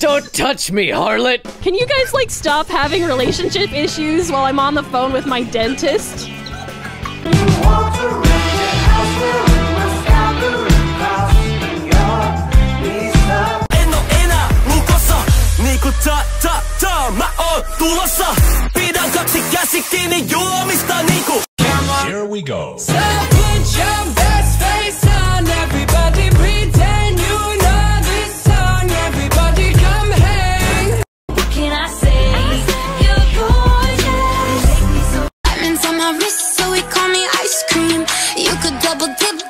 Don't touch me, harlot! Can you guys, like, stop having relationship issues while I'm on the phone with my dentist? Here we go. my wrist, so he call me ice cream. You could double dip